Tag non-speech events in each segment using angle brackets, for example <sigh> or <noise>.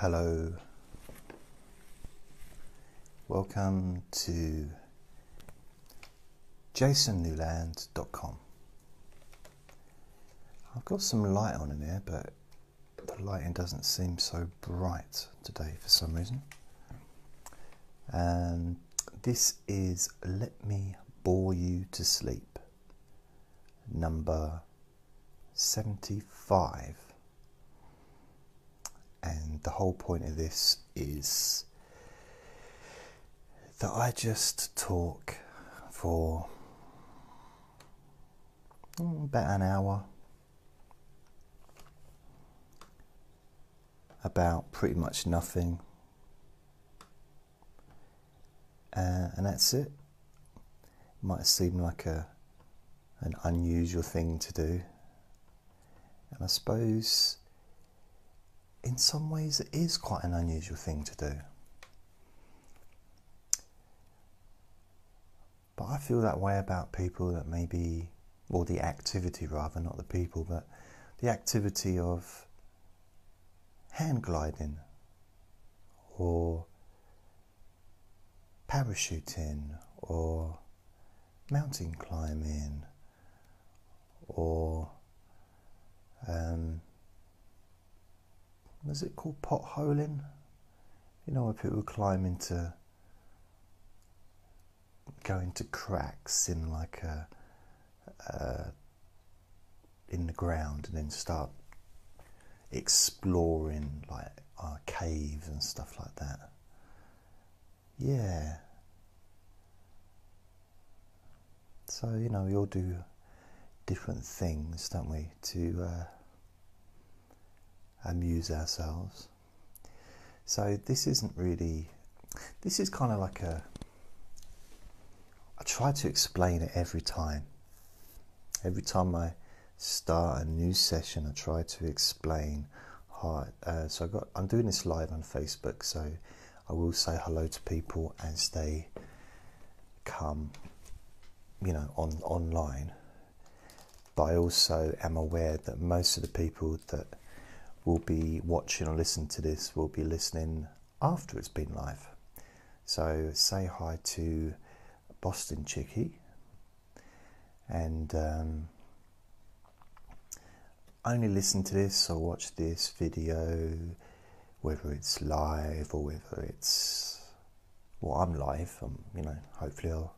Hello. Welcome to jasonnewland.com. I've got some light on in here, but the lighting doesn't seem so bright today for some reason. And this is Let Me Bore You to Sleep, number 75 and the whole point of this is that I just talk for mm, about an hour about pretty much nothing, uh, and that's it. Might seem like a an unusual thing to do, and I suppose in some ways it is quite an unusual thing to do. But I feel that way about people that maybe, or the activity rather, not the people, but the activity of hang gliding or parachuting or mountain climbing or um, was it called potholing? You know, where people climb into, go into cracks in like a, uh, in the ground and then start exploring like caves and stuff like that. Yeah. So, you know, we all do different things, don't we, to uh, amuse ourselves. So this isn't really, this is kind of like a, I try to explain it every time. Every time I start a new session, I try to explain how. Uh, so I got, I'm doing this live on Facebook, so I will say hello to people as they come, you know, on online. But I also am aware that most of the people that will be watching or listening to this will be listening after it's been live. So say hi to Boston Chicky and um, only listen to this or watch this video, whether it's live or whether it's well, I'm live. I'm, you know, hopefully I'll.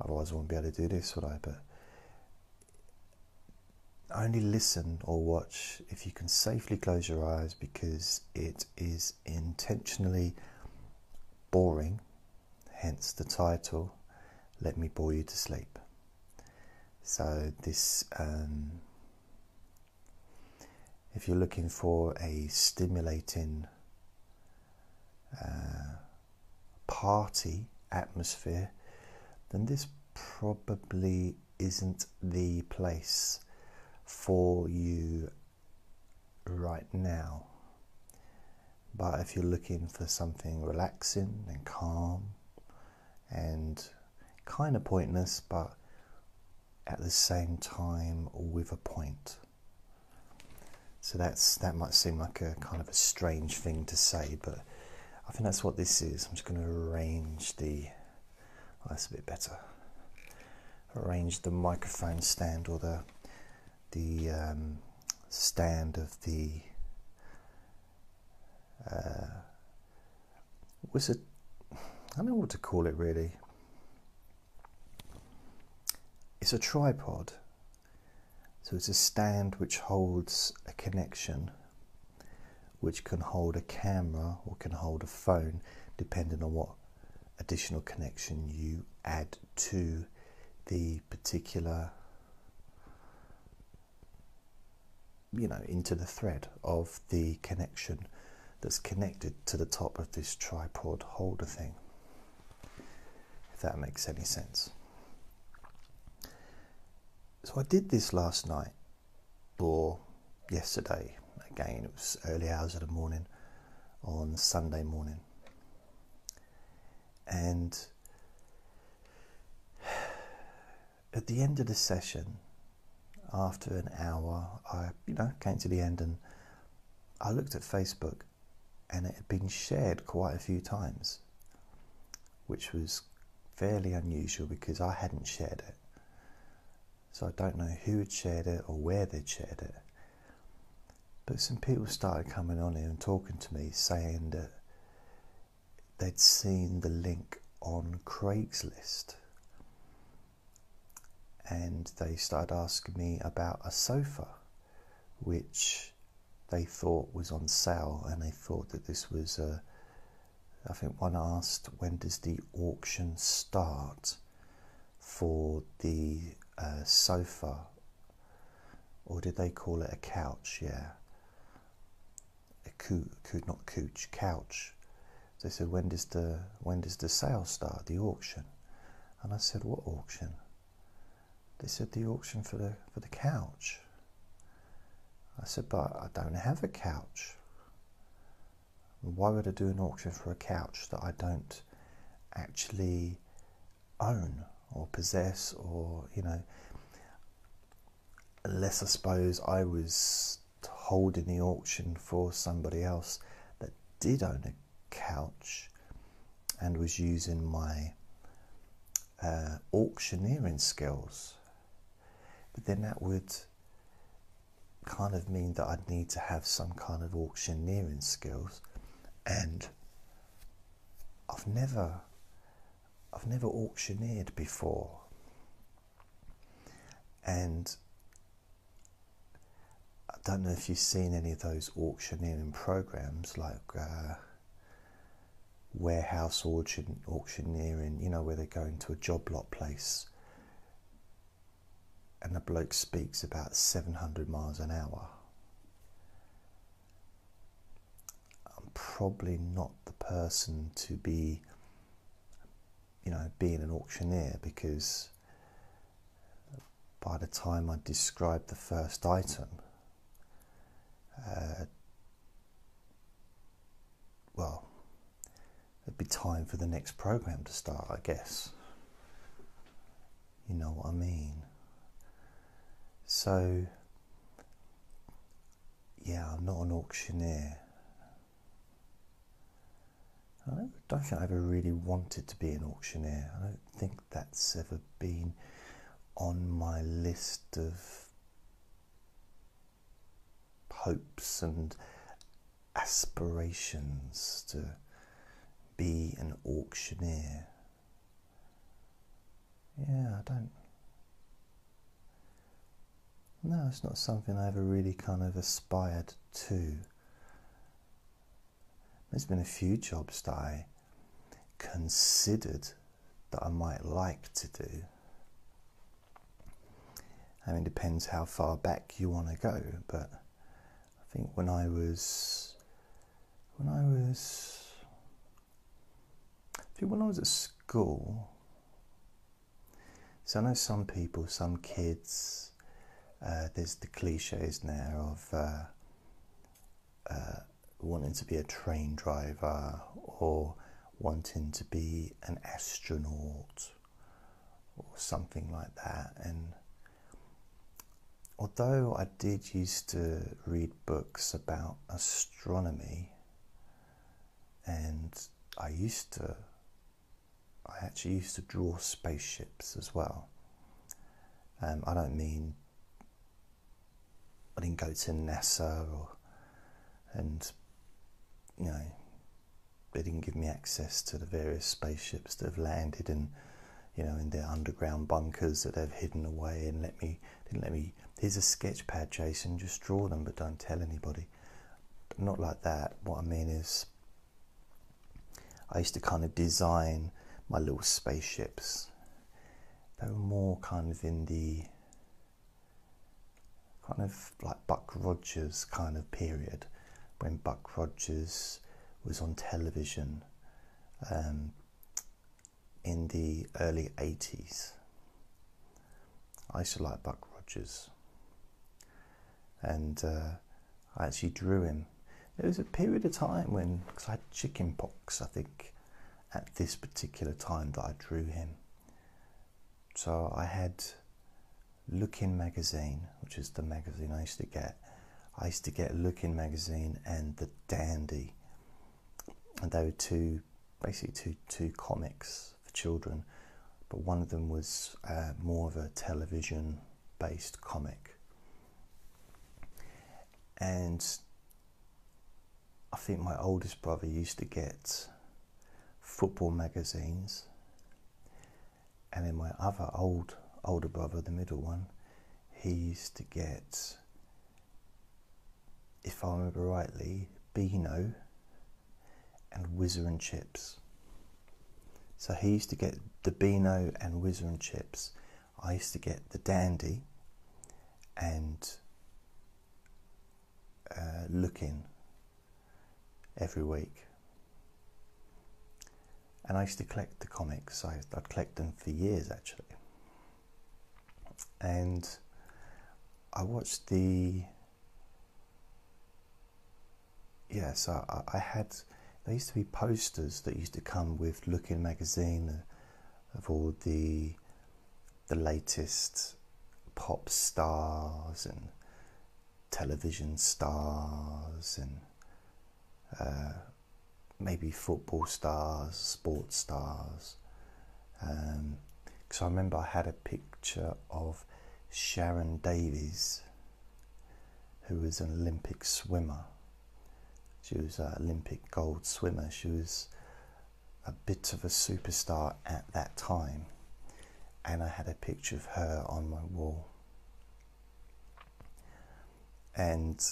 Otherwise, I won't be able to do this, would I? But only listen or watch if you can safely close your eyes because it is intentionally boring, hence the title, Let Me Bore You to Sleep. So, this, um, if you're looking for a stimulating uh, party atmosphere, then this probably isn't the place for you right now. But if you're looking for something relaxing and calm and kind of pointless, but at the same time with a point. So that's that might seem like a kind of a strange thing to say, but I think that's what this is. I'm just going to arrange the. Oh, that's a bit better. Arrange the microphone stand or the the um, stand of the uh, was it I don't know what to call it really. It's a tripod. So it's a stand which holds a connection which can hold a camera or can hold a phone depending on what additional connection you add to the particular you know, into the thread of the connection that's connected to the top of this tripod holder thing. If that makes any sense. So I did this last night, or yesterday. Again, it was early hours of the morning on Sunday morning. And <sighs> at the end of the session, after an hour, I you know came to the end and I looked at Facebook and it had been shared quite a few times, which was fairly unusual because I hadn't shared it. So I don't know who had shared it or where they'd shared it. But some people started coming on here and talking to me saying that they'd seen the link on Craigslist and they started asking me about a sofa which they thought was on sale and they thought that this was a I think one asked when does the auction start for the uh, sofa? Or did they call it a couch? Yeah. A coo, coo not couch couch. They said when does the when does the sale start the auction? And I said what auction they said the auction for the for the couch. I said, but I don't have a couch. Why would I do an auction for a couch that I don't actually own or possess or you know unless I suppose I was holding the auction for somebody else that did own a couch and was using my uh, auctioneering skills but then that would kind of mean that I'd need to have some kind of auctioneering skills. And I've never I've never auctioneered before. And I don't know if you've seen any of those auctioneering programs like uh, warehouse auction auctioneering you know where they go into a job lot place and the bloke speaks about 700 miles an hour. I'm probably not the person to be, you know, being an auctioneer because by the time I describe the first item, uh, well, it'd be time for the next program to start, I guess. You know what I mean? So, yeah, I'm not an auctioneer. I don't think I ever really wanted to be an auctioneer. I don't think that's ever been on my list of hopes and aspirations to be an auctioneer. Yeah, I don't no, it's not something I ever really kind of aspired to. There's been a few jobs that I considered that I might like to do. I mean, it depends how far back you want to go, but I think when I was, when I was, I think when I was at school, so I know some people, some kids, uh, there's the cliches now of uh, uh, wanting to be a train driver or wanting to be an astronaut or something like that. And although I did used to read books about astronomy, and I used to, I actually used to draw spaceships as well. Um, I don't mean I didn't go to NASA or, and you know, they didn't give me access to the various spaceships that have landed and you know in their underground bunkers that they've hidden away and let me didn't let me here's a sketch pad Jason just draw them but don't tell anybody. Not like that. What I mean is I used to kind of design my little spaceships. They were more kind of in the kind of like Buck Rogers kind of period when Buck Rogers was on television um, in the early 80s. I used to like Buck Rogers and uh, I actually drew him. There was a period of time when, because I had chicken pox, I think, at this particular time that I drew him. So I had Look-In magazine, which is the magazine I used to get. I used to get Look-In magazine and the Dandy. and they were two, basically two two comics for children, but one of them was uh, more of a television-based comic, and I think my oldest brother used to get football magazines, and then my other old older brother, the middle one, he used to get, if I remember rightly, Beano and Whizzer and Chips. So he used to get the Beano and Whizzer and Chips. I used to get the Dandy and uh, Look-In every week. And I used to collect the comics. I, I'd collect them for years actually. And I watched the. Yeah, so I, I had. There used to be posters that used to come with Look-In magazine of all the the latest pop stars and television stars and uh, maybe football stars, sports stars. Because I remember I had a picture of Sharron Davies, who was an Olympic swimmer. She was an Olympic gold swimmer. She was a bit of a superstar at that time, and I had a picture of her on my wall. And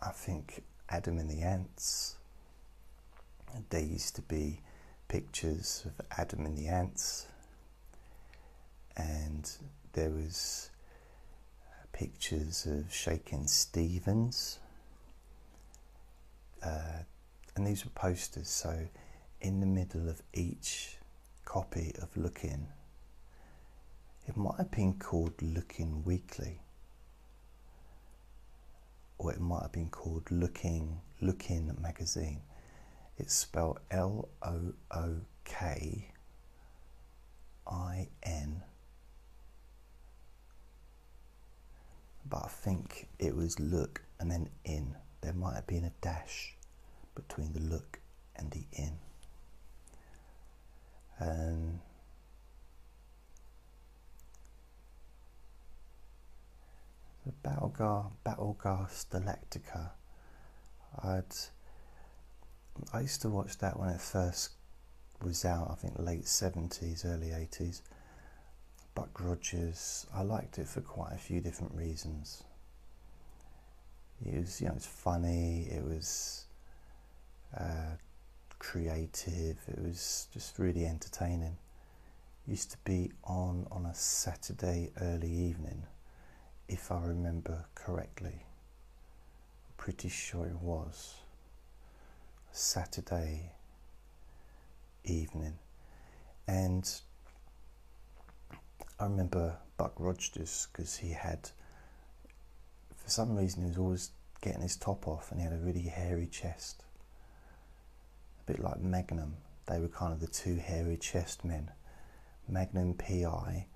I think Adam and the Ants. There used to be pictures of Adam and the Ants, and there was pictures of Shakin' Stevens, uh, and these were posters. So, in the middle of each copy of Look-In, it might have been called Look-In Weekly or it might have been called Look-In Look-In Magazine. It's spelled L O O K I N. But I think it was look and then in. There might have been a dash between the look and the in. Um, the Battlegar Battlegar Stalactica. I'd I used to watch that when it first was out. I think late seventies, early eighties. Buck Rogers. I liked it for quite a few different reasons. It was, you know, it's funny. It was uh, creative. It was just really entertaining. It used to be on on a Saturday early evening if I remember correctly. Pretty sure it was Saturday evening, and I remember Buck Rogers because he had, for some reason, he was always getting his top off, and he had a really hairy chest, a bit like Magnum. They were kind of the two hairy chest men, Magnum PI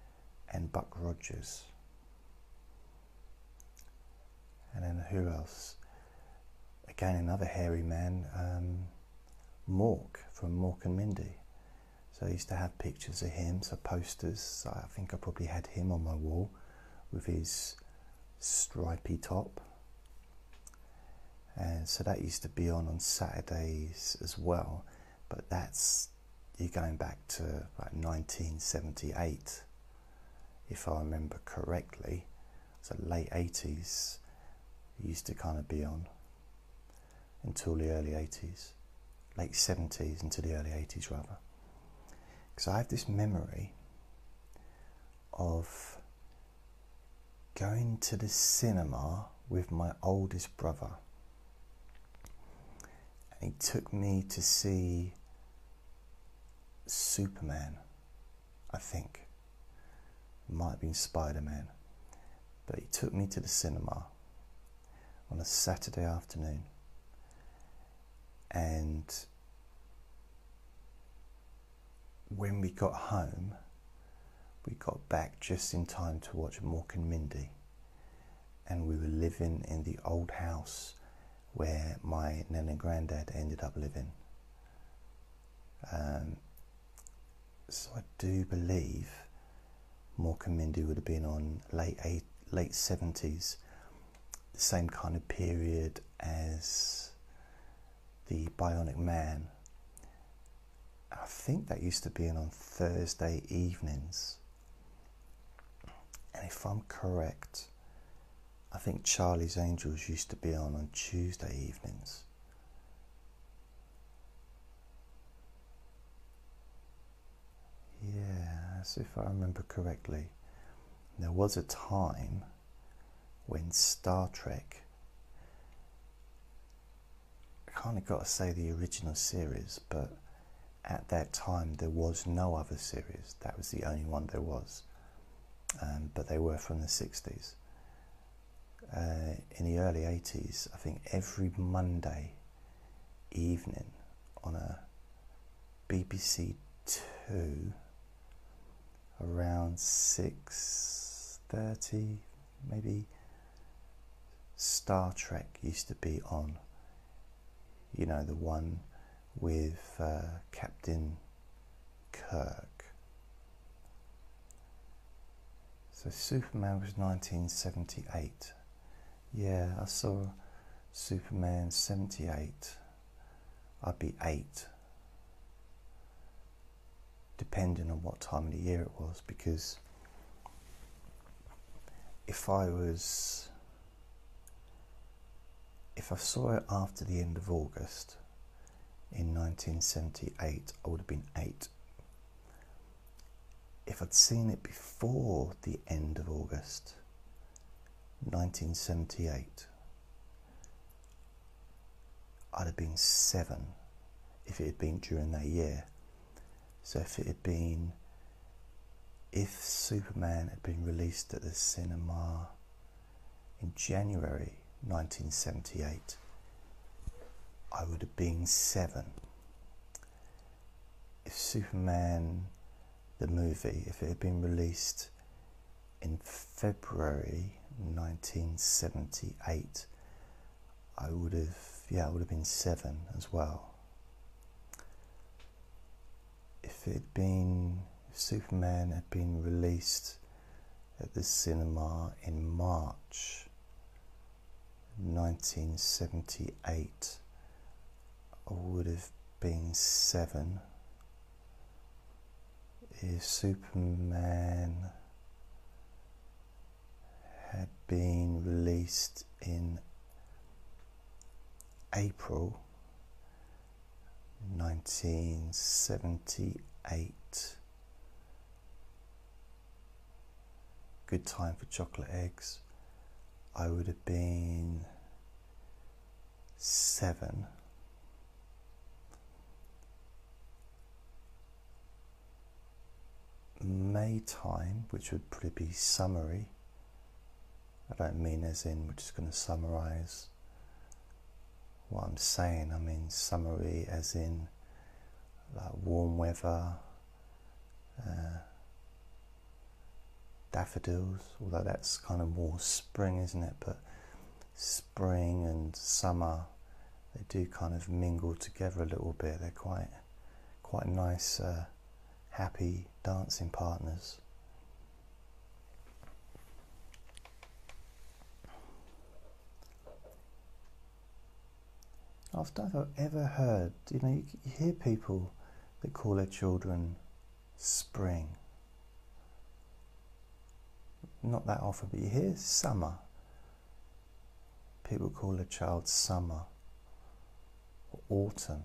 and Buck Rogers. And then who else? Again, another hairy man, um, Mork from Mork and Mindy. So I used to have pictures of him, so posters. I think I probably had him on my wall with his stripy top. And so that used to be on on Saturdays as well. But that's you're going back to like 1978, if I remember correctly. So late 80s used to kind of be on until the early 80s, late 70s until the early 80s rather. Because I have this memory of going to the cinema with my oldest brother. And he took me to see Superman, I think. It might have been Spider Man. But he took me to the cinema on a Saturday afternoon. And when we got home, we got back just in time to watch Mork and Mindy. And we were living in the old house where my nan and granddad ended up living. Um, so I do believe Mork and Mindy would have been on late eight, late seventies, the same kind of period as the Bionic Man. I think that used to be on Thursday evenings. And if I'm correct, I think Charlie's Angels used to be on on Tuesday evenings. Yeah, as if I remember correctly. There was a time when Star Trek, kind of got to say the original series, but at that time there was no other series. That was the only one there was. Um, but they were from the 60s. Uh, in the early 80s, I think every Monday evening on a BBC Two around 6.30 maybe Star Trek used to be on you know the one with uh, Captain Kirk. So Superman was 1978 yeah I saw Superman 78 I'd be 8 depending on what time of the year it was, because if I was, if I saw it after the end of August in 1978, I would have been eight. If I'd seen it before the end of August 1978, I'd have been seven if it had been during that year. So if it had been, if Superman had been released at the cinema in January 1978, I would have been seven. If Superman, the movie, if it had been released in February 1978, I would have, yeah, I would have been seven as well if it had been if Superman had been released at the cinema in March 1978, I would have been seven. If Superman had been released in April 1978. Good time for chocolate eggs. I would have been seven. May time, which would probably be summary. I don't mean as in we're just going to summarize what I'm saying. I mean summary as in like warm weather, uh, daffodils, although that's kind of more spring, isn't it? But spring and summer, they do kind of mingle together a little bit. They're quite, quite nice, uh, happy dancing partners. I've never ever heard, you know, you hear people that call their children spring. Not that often, but you hear summer. People call a child summer or autumn.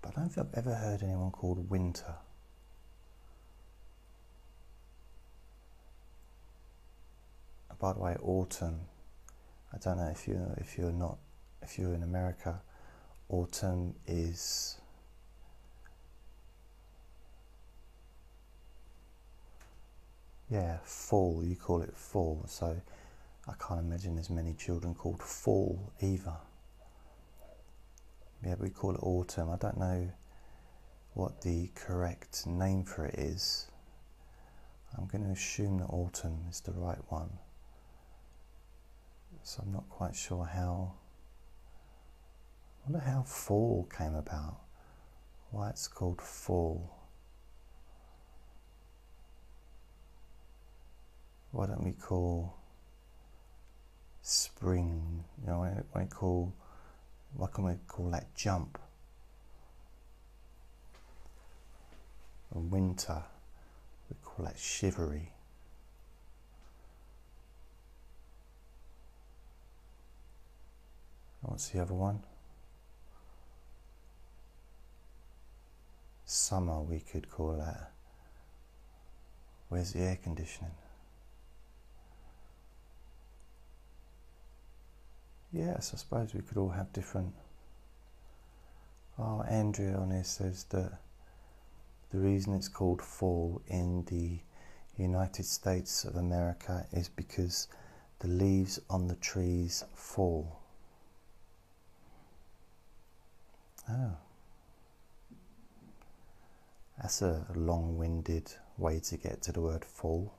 But I don't think I've ever heard anyone called winter. by the way, autumn I don't know if you if you're not if you're in America, autumn is yeah fall. You call it fall, so I can't imagine there's many children called fall either. Yeah, we call it autumn. I don't know what the correct name for it is. I'm going to assume that autumn is the right one. So I'm not quite sure how. I wonder how fall came about. Why it's called fall. Why don't we call spring? You know, why we call? Why can we call that jump? And winter, we call that shivery. What's the other one? Summer, we could call that. Where's the air conditioning? Yes, I suppose we could all have different. Oh, Andrea on here says that the reason it's called fall in the United States of America is because the leaves on the trees fall. Oh. That's a long winded way to get to the word fall.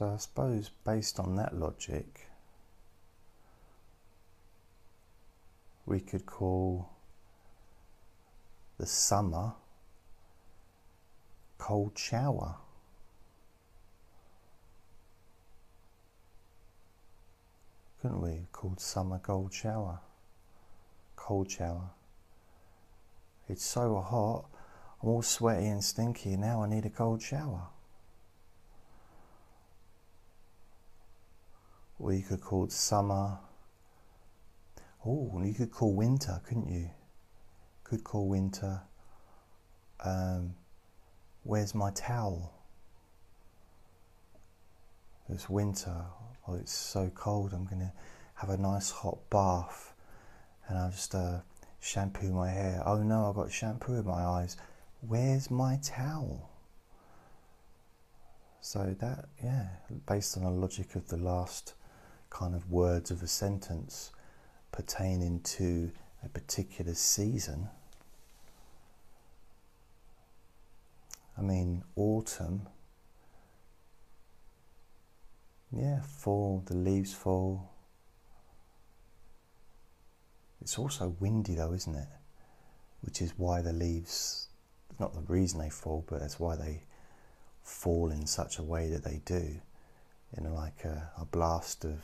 So I suppose based on that logic, we could call the summer cold shower. couldn't we? Called summer cold shower. Cold shower. It's so hot, I'm all sweaty and stinky, now I need a cold shower. Or you could call it summer. Oh, you could call winter, couldn't you? Could call winter. Um, where's my towel? It's winter oh, it's so cold, I'm going to have a nice hot bath and I'll just uh, shampoo my hair. Oh no, I've got shampoo in my eyes. Where's my towel? So that, yeah, based on the logic of the last kind of words of a sentence pertaining to a particular season. I mean, autumn yeah, fall, the leaves fall. It's also windy though, isn't it? Which is why the leaves, not the reason they fall, but that's why they fall in such a way that they do. in like a, a blast of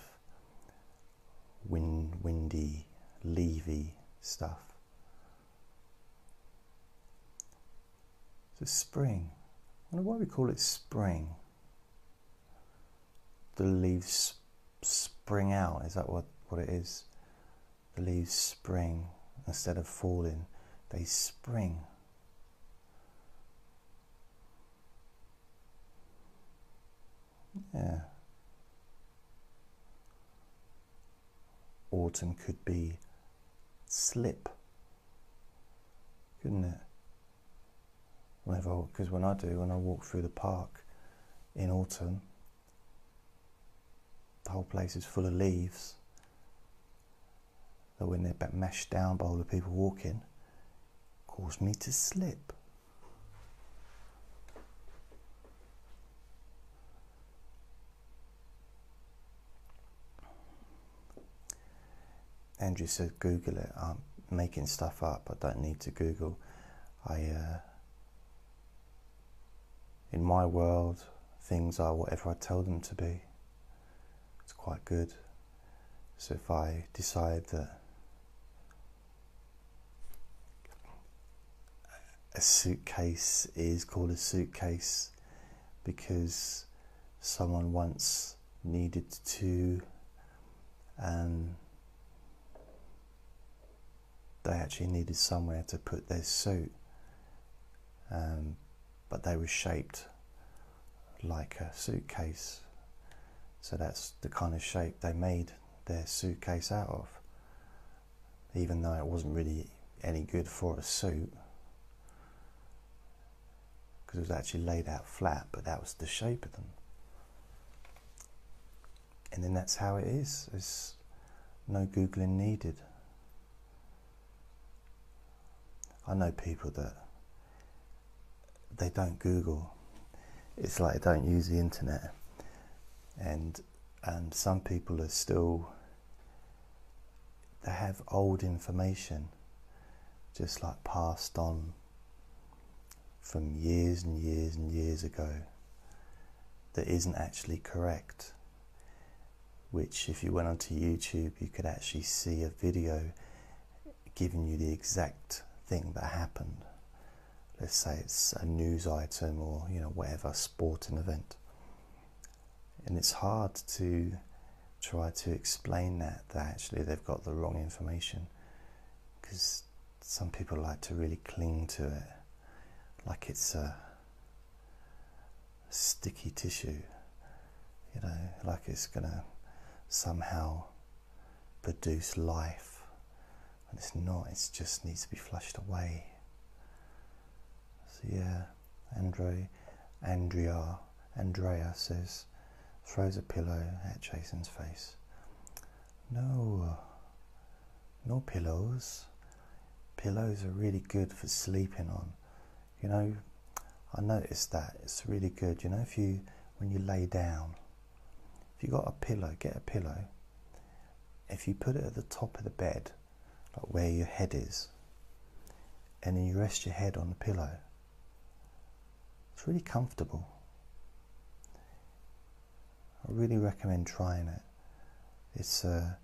wind, windy, leafy stuff. So spring. I wonder why we call it spring the leaves spring out. Is that what, what it is? The leaves spring instead of falling, they spring. Yeah. Autumn could be slip, couldn't it? Whenever, because when I do, when I walk through the park in autumn, the whole place is full of leaves that when they're mashed down by all the people walking cause me to slip. Andrew said Google it. I'm making stuff up. I don't need to Google. I uh, in my world things are whatever I tell them to be It's quite good. So if I decide that a suitcase is called a suitcase because someone once needed to um, they actually needed somewhere to put their suit um, but they were shaped like a suitcase so that's the kind of shape they made their suitcase out of. Even though it wasn't really any good for a suit, because it was actually laid out flat, but that was the shape of them. And then that's how it is. There's no Googling needed. I know people that they don't Google. it's like they don't use the internet, and and some people are still they have old information, just like passed on from years and years and years ago that isn't actually correct. Which, if you went onto YouTube, you could actually see a video giving you the exact thing that happened. Let's say it's a news item or you know whatever sporting event, and it's hard to try to explain that that actually they've got the wrong information because some people like to really cling to it like it's a sticky tissue, you know, like it's gonna somehow produce life. It's not, it just needs to be flushed away. So yeah, Andre Andrea Andrea says throws a pillow at Jason's face. No no pillows. Pillows are really good for sleeping on you know, I noticed that it's really good. You know, if you when you lay down, if you got a pillow, get a pillow. If you put it at the top of the bed, where your head is, and then you rest your head on the pillow, it's really comfortable. I really recommend trying it. It's uh,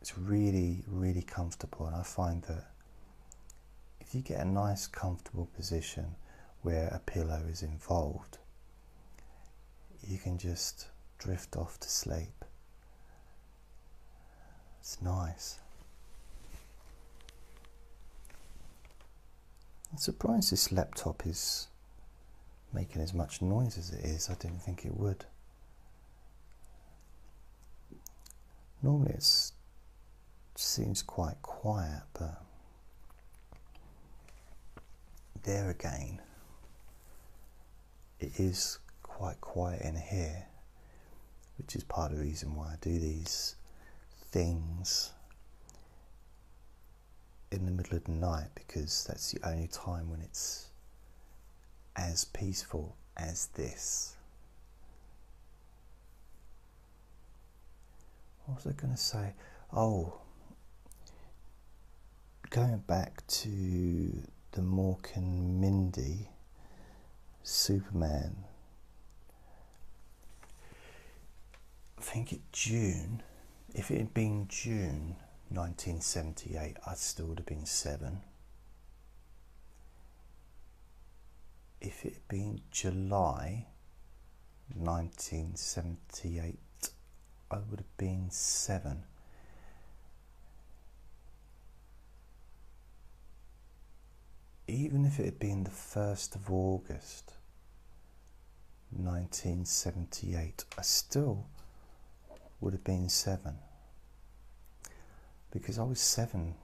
it's really really comfortable, and I find that if you get a nice comfortable position where a pillow is involved, you can just drift off to sleep. It's nice. I'm surprised this laptop is making as much noise as it is. I didn't think it would. Normally it seems quite quiet, but there again, it is quite quiet in here, which is part of the reason why I do these things in the middle of the night because that's the only time when it's as peaceful as this. What was I going to say? Oh, going back to the Mork and Mindy Superman. I think it June. If it had been June 1978, I still would have been seven. If it had been July 1978, I would have been seven. even if it had been the 1st of August 1978, I still would have been seven. Because I was seven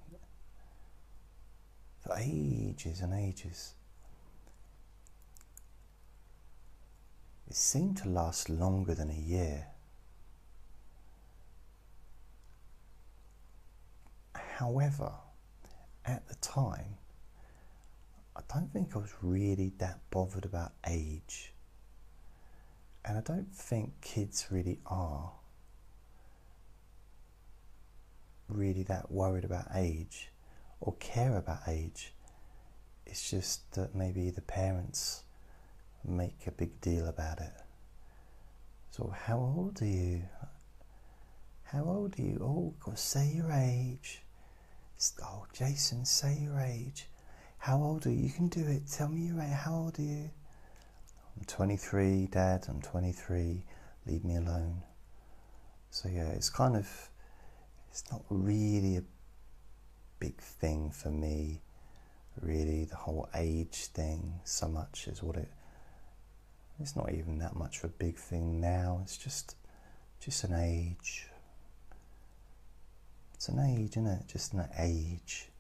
for ages and ages. It seemed to last longer than a year. However, at the time, I don't think I was really that bothered about age. And I don't think kids really are really that worried about age or care about age. It's just that maybe the parents make a big deal about it. So, how old are you? How old are you? Oh, say your age. Oh, Jason, say your age. How old are you? You can do it. Tell me your age. How old are you? I'm 23, Dad. I'm 23. Leave me alone. So, yeah, it's kind of, it's not really a big thing for me, really, the whole age thing, so much is what it, it's not even that much of a big thing now. It's just, just an age. It's an age, isn't it? Just an age.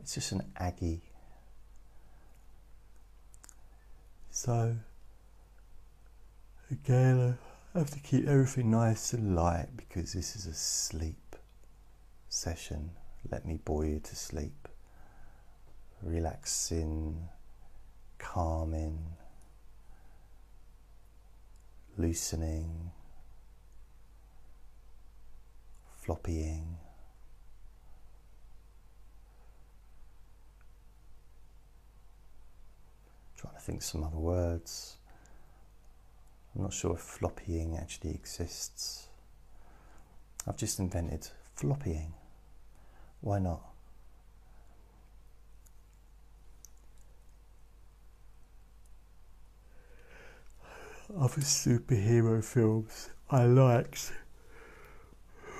It's just an Aggie. So, again, I have to keep everything nice and light because this is a sleep session. Let me bore you to sleep. Relaxing, calming, loosening, floppying. Trying to think some other words. I'm not sure if floppying actually exists. I've just invented floppying. Why not? Other superhero films I liked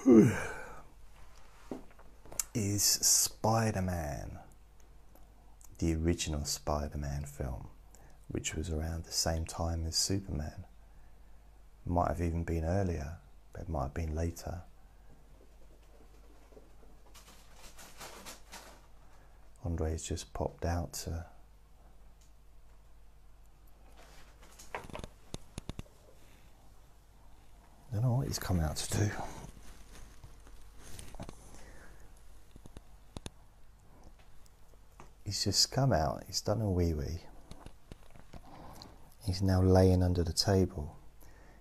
<sighs> is Spider Man, the original Spider Man film, which was around the same time as Superman. Might have even been earlier, but it might have been later. Andre's just popped out to I don't know what he's come out to do. He's just come out, he's done a wee wee. He's now laying under the table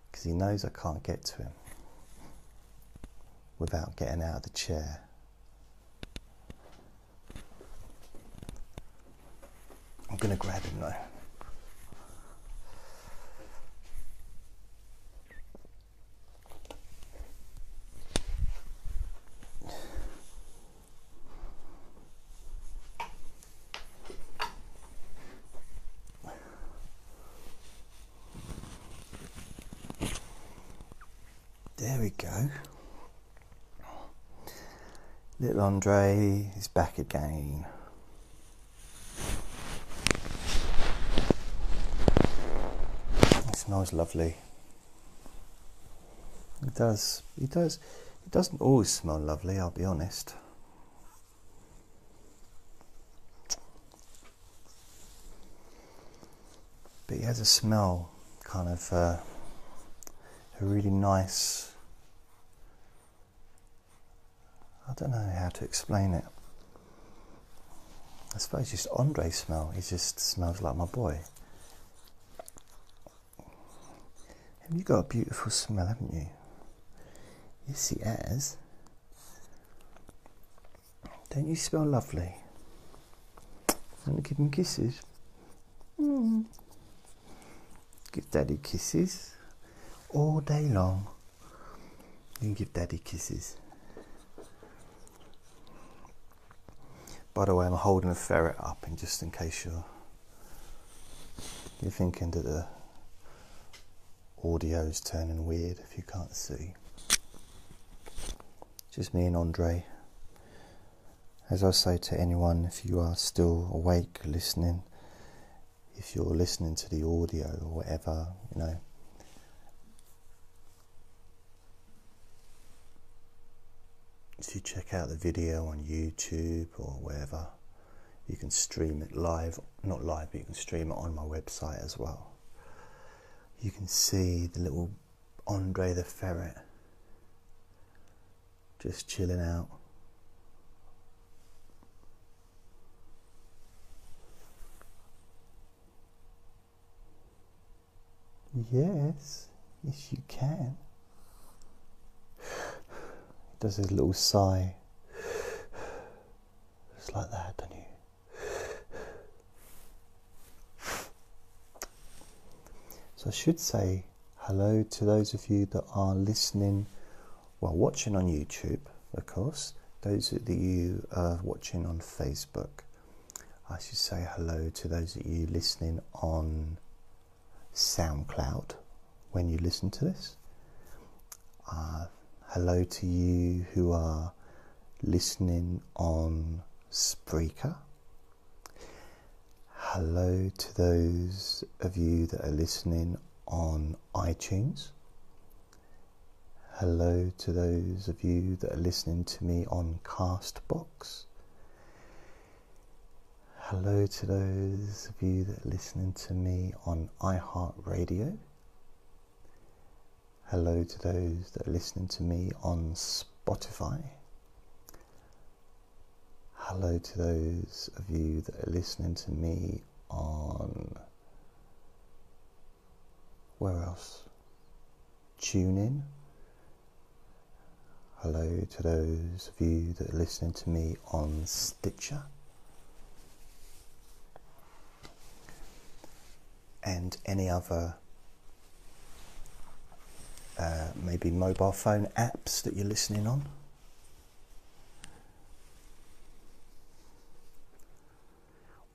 because he knows I can't get to him without getting out of the chair. I'm going to grab him though. There we go. Little Andre is back again. It smells lovely. It does. It does. It doesn't always smell lovely. I'll be honest. But it has a smell, kind of uh, a really nice. I don't know how to explain it. I suppose just Andre's smell. He just smells like my boy. Have you got a beautiful smell, haven't you? Yes, he has. Don't you smell lovely? To give him kisses? Mm. Give Daddy kisses all day long. You can give Daddy kisses. By the way, I'm holding a ferret up, and just in case you're you're thinking that the audio's turning weird if you can't see. Just me and Andre. As I say to anyone, if you are still awake listening, if you're listening to the audio or whatever, you know, if you check out the video on YouTube or wherever, you can stream it live, not live, but you can stream it on my website as well. You can see the little Andre the Ferret just chilling out. Yes, yes, you can does his little sigh. Just like that, don't you? So I should say hello to those of you that are listening, well, watching on YouTube, of course. Those of you are watching on Facebook. I should say hello to those of you listening on SoundCloud when you listen to this. Uh, hello to you who are listening on Spreaker. Hello to those of you that are listening on iTunes. Hello to those of you that are listening to me on Castbox. Hello to those of you that are listening to me on iHeartRadio. Hello to those that are listening to me on Spotify. Hello to those of you that are listening to me on. Where else? TuneIn. Hello to those of you that are listening to me on Stitcher. And any other uh, maybe mobile phone apps that you're listening on.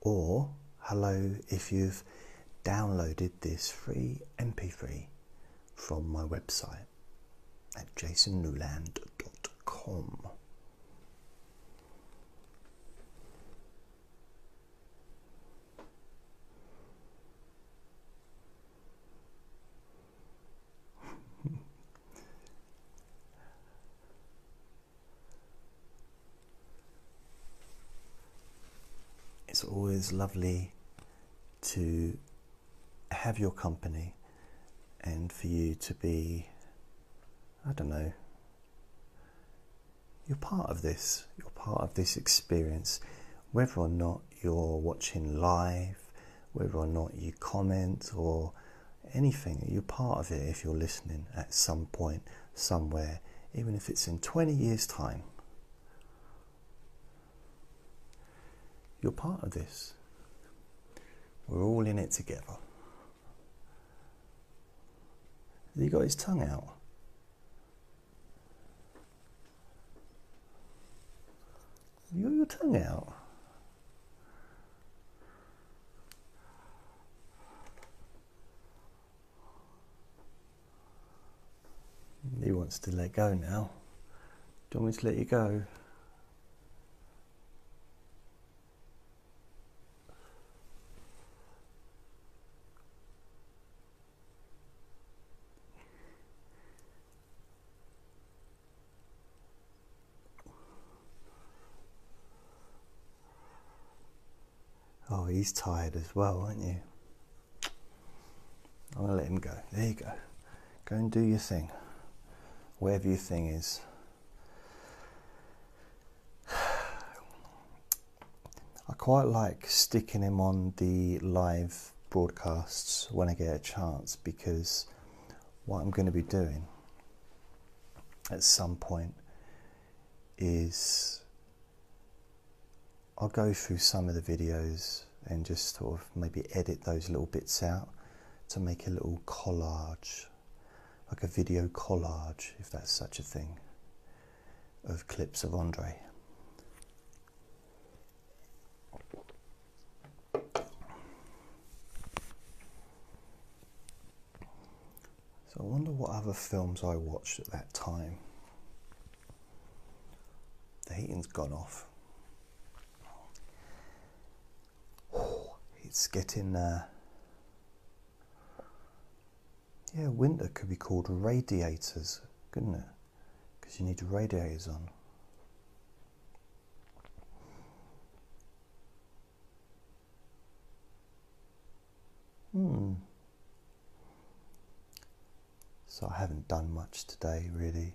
Or hello if you've downloaded this free MP3 from my website at jasonnewland.com. it's always lovely to have your company and for you to be, I don't know, you're part of this, you're part of this experience, whether or not you're watching live, whether or not you comment or anything, you're part of it if you're listening at some point, somewhere, even if it's in 20 years' time. You're part of this. We're all in it together. He got his tongue out? You got your tongue out? He wants to let go now. Do you want me to let you go? Oh, he's tired as well, aren't you? I'm gonna let him go. There you go. Go and do your thing. wherever your thing is. <sighs> I quite like sticking him on the live broadcasts when I get a chance because what I'm going to be doing at some point is I'll go through some of the videos and just sort of maybe edit those little bits out to make a little collage, like a video collage, if that's such a thing, of clips of Andre. So I wonder what other films I watched at that time. The heating's gone off. It's getting uh, yeah winter could be called radiators couldn't it? Because you need radiators on. Hmm. So I haven't done much today really.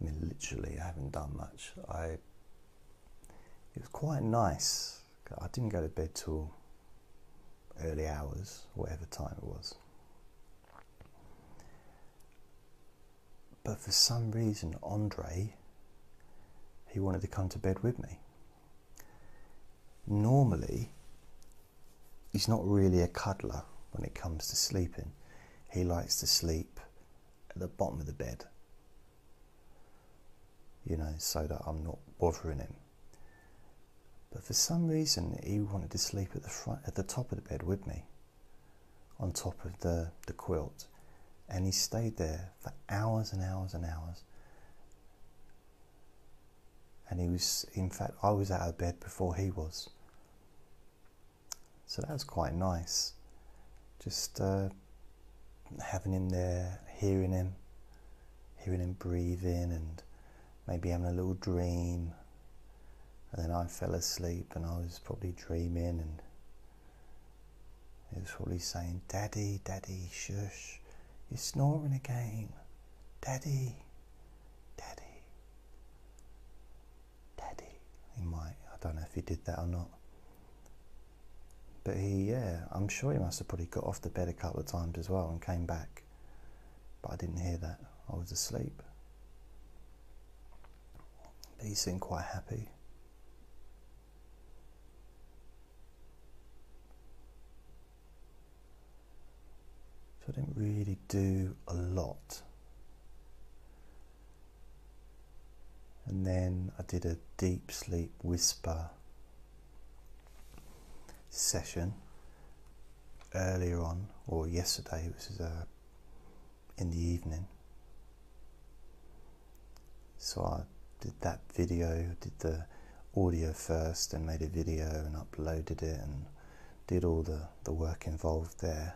I mean literally I haven't done much. I it was quite nice. I didn't go to bed till early hours, whatever time it was. But for some reason, Andre, he wanted to come to bed with me. Normally, he's not really a cuddler when it comes to sleeping. He likes to sleep at the bottom of the bed, you know, so that I'm not bothering him. But for some reason, he wanted to sleep at the front, at the top of the bed with me, on top of the, the quilt, and he stayed there for hours and hours and hours. And he was, in fact, I was out of bed before he was. So that was quite nice. Just uh, having him there, hearing him, hearing him breathing, and maybe having a little dream and then I fell asleep and I was probably dreaming and he was probably saying, Daddy, Daddy, shush, you're snoring again. Daddy, Daddy, Daddy. He might, I don't know if he did that or not. But he, yeah, I'm sure he must have probably got off the bed a couple of times as well and came back but I didn't hear that. I was asleep. But he seemed quite happy. So I didn't really do a lot. And then I did a deep sleep whisper session earlier on, or yesterday, which is uh, in the evening. So I did that video, did the audio first, and made a video and uploaded it and did all the, the work involved there.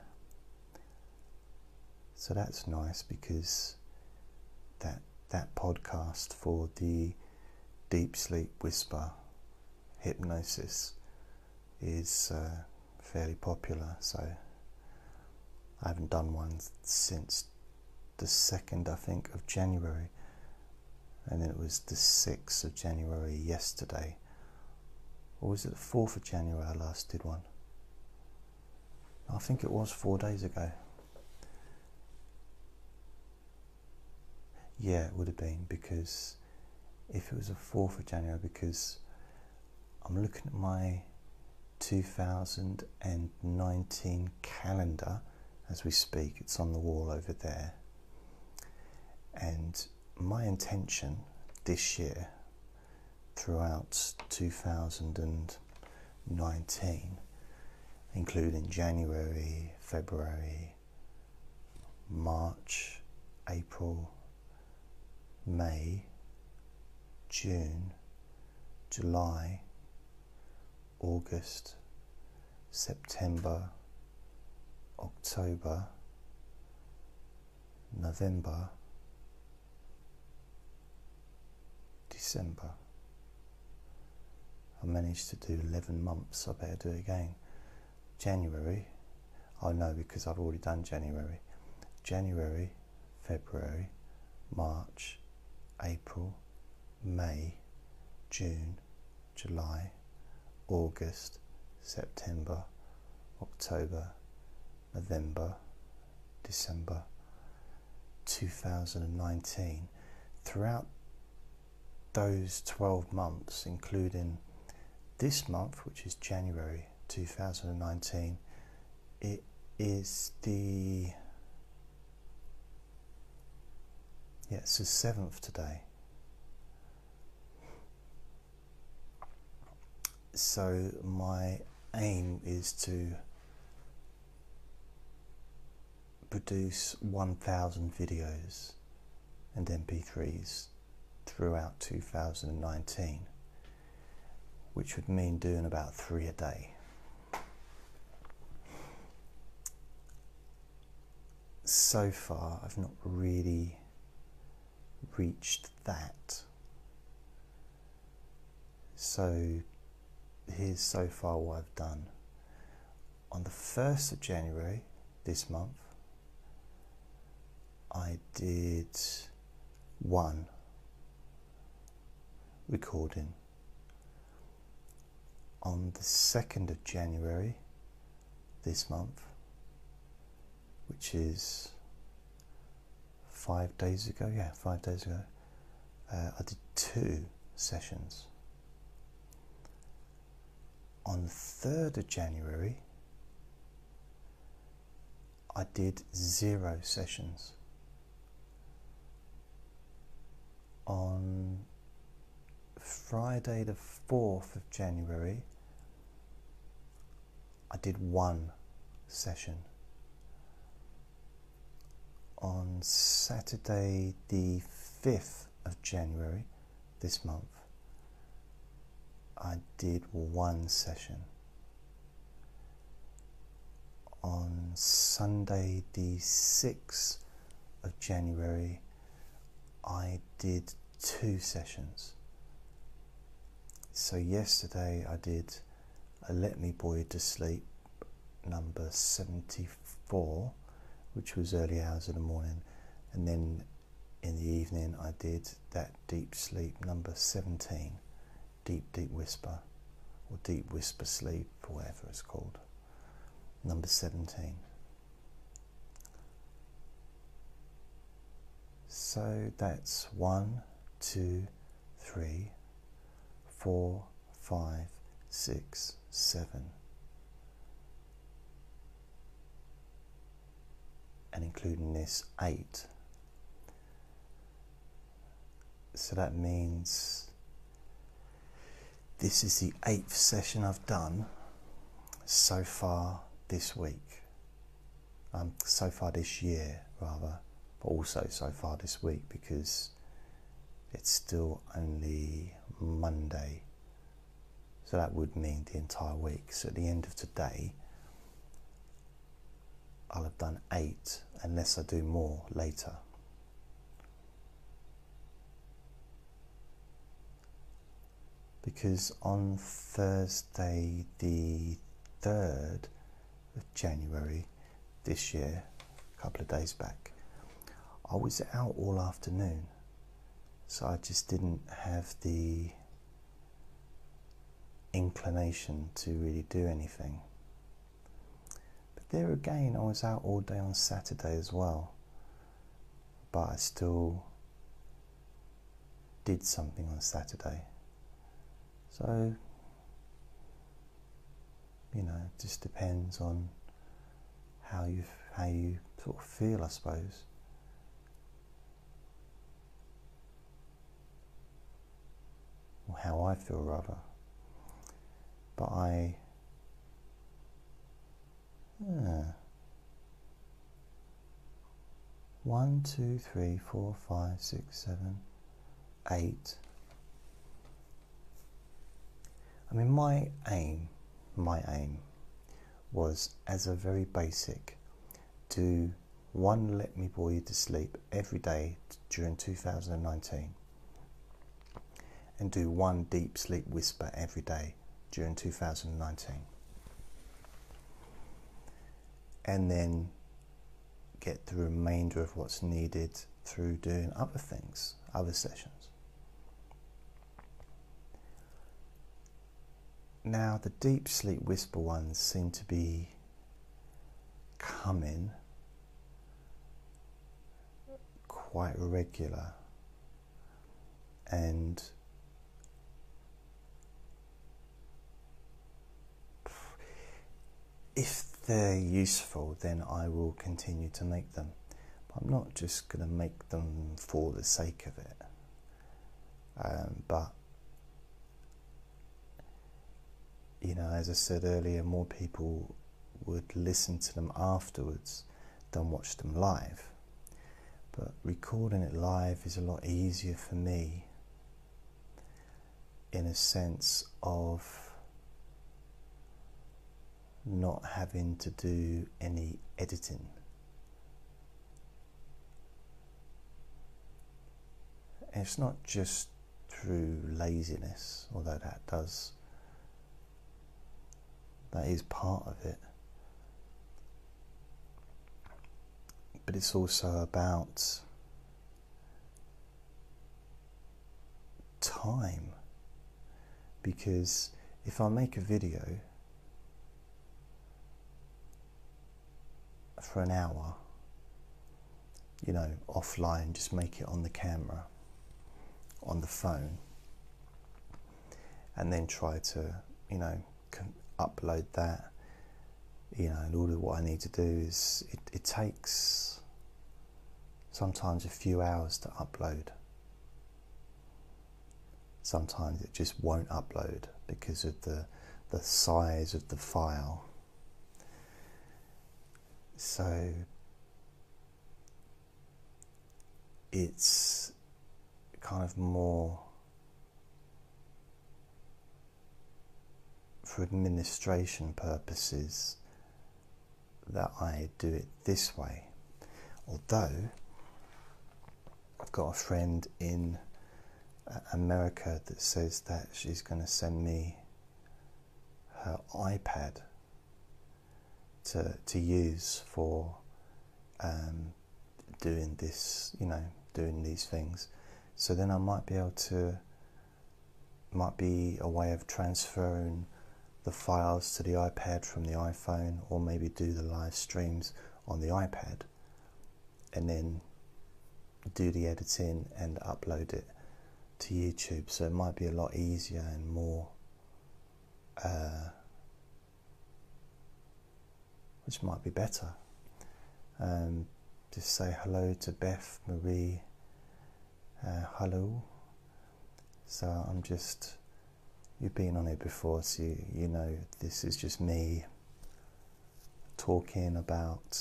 So that's nice because that that podcast for the deep sleep whisper hypnosis is uh, fairly popular. So I haven't done one since the second, I think, of January, and then it was the sixth of January yesterday, or was it the fourth of January? I last did one. I think it was four days ago. Yeah, it would have been because if it was the 4th of January, because I'm looking at my 2019 calendar as we speak, it's on the wall over there. And my intention this year, throughout 2019, including January, February, March, April, May, June, July, August, September, October, November, December. I managed to do 11 months, I better do it again. January, I know because I've already done January. January, February, March, April, May, June, July, August, September, October, November, December 2019. Throughout those 12 months, including this month, which is January 2019, it is the Yeah, it's the seventh today. So my aim is to produce 1,000 videos and MP3s throughout 2019, which would mean doing about three a day. So far, I've not really reached that. So here's so far what I've done. On the 1st of January this month, I did one recording. On the 2nd of January this month, which is five days ago. Yeah, five days ago. Uh, I did two sessions. On the 3rd of January, I did zero sessions. On Friday, the 4th of January, I did one session on Saturday, the 5th of January this month, I did one session. On Sunday, the 6th of January, I did two sessions. So, yesterday I did a Let Me Boy to Sleep number 74 which was early hours of the morning, and then in the evening I did that deep sleep number 17, deep, deep whisper, or deep whisper sleep, or whatever it's called, number 17. So that's one, two, three, four, five, six, seven. And including this, eight. So that means this is the eighth session I've done so far this week. Um, so far this year, rather, but also so far this week because it's still only Monday. So that would mean the entire week. So at the end of today, done eight unless I do more later. Because on Thursday, the 3rd of January this year, a couple of days back, I was out all afternoon. So I just didn't have the inclination to really do anything. There again, I was out all day on Saturday as well. But I still did something on Saturday. So, you know, it just depends on how you how you sort of feel, I suppose. Or how I feel, rather. But I. One, two, three, four, five, six, seven, eight. I mean, my aim, my aim was as a very basic to one let me bore you to sleep every day during 2019 and do one deep sleep whisper every day during 2019 and then get the remainder of what's needed through doing other things other sessions. Now, the deep sleep whisper ones seem to be coming quite regular and if they're useful, then I will continue to make them. But I'm not just going to make them for the sake of it. Um, but you know, as I said earlier, more people would listen to them afterwards than watch them live. But recording it live is a lot easier for me in a sense of not having to do any editing. It's not just through laziness, although that does that is part of it. But it's also about time. Because if I make a video for an hour, you know, offline, just make it on the camera, on the phone, and then try to, you know, upload that. You know, and all of what I need to do is it, it takes sometimes a few hours to upload. Sometimes it just won't upload because of the the size of the file. So it's kind of more for administration purposes that I do it this way. Although I've got a friend in uh, America that says that she's going to send me her iPad to to use for um, doing this, you know, doing these things. So then I might be able to might be a way of transferring the files to the iPad from the iPhone, or maybe do the live streams on the iPad, and then do the editing and upload it to YouTube. So it might be a lot easier and more. Uh, which might be better. Um, just say hello to Beth Marie. Uh, hello. So I'm just. You've been on it before, so you, you know this is just me talking about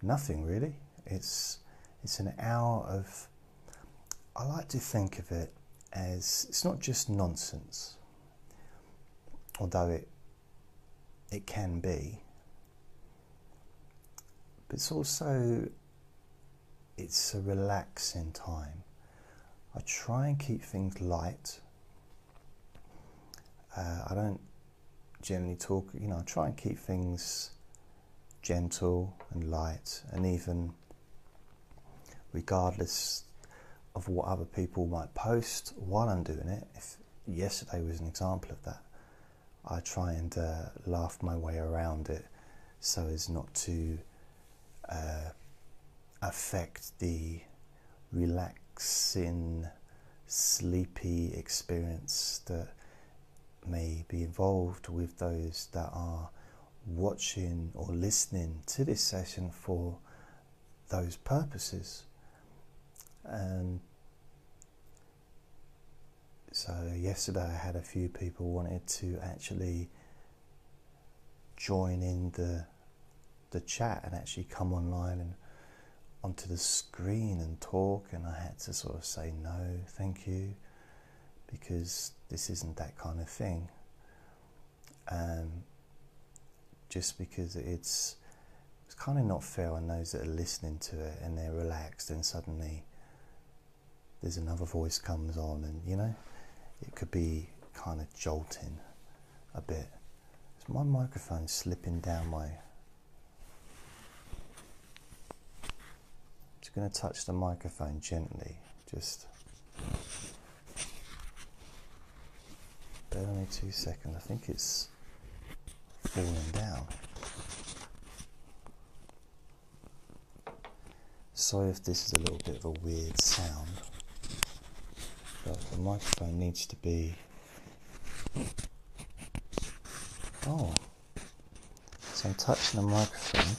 nothing really. It's it's an hour of. I like to think of it as it's not just nonsense, although it it can be, but it's also it's a relaxing time. I try and keep things light. Uh, I don't generally talk, you know, I try and keep things gentle and light, and even regardless of what other people might post while I'm doing it. If yesterday was an example of that, I try and uh, laugh my way around it so as not to uh, affect the relaxing, sleepy experience that may be involved with those that are watching or listening to this session for those purposes. And so yesterday I had a few people wanted to actually join in the the chat and actually come online and onto the screen and talk and I had to sort of say no, thank you, because this isn't that kind of thing. Um, just because it's it's kind of not fair on those that are listening to it and they're relaxed and suddenly there's another voice comes on and you know it could be kind of jolting a bit. Is my microphone slipping down my going to touch the microphone gently just bear me two seconds I think it's falling down. Sorry if this is a little bit of a weird sound, but the microphone needs to be. Oh, so I'm touching the microphone.